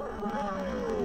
Oh, my God.